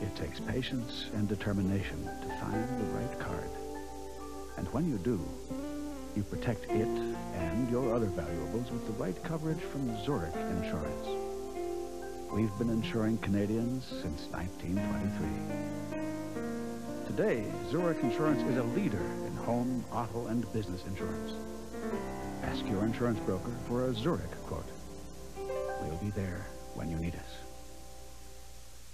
It takes patience and determination to find the right card. And when you do, you protect it and your other valuables with the right coverage from Zurich Insurance. We've been insuring Canadians since 1923. Today, Zurich Insurance is a leader in home, auto, and business insurance. Ask your insurance broker for a Zurich quote. We'll be there when you need us.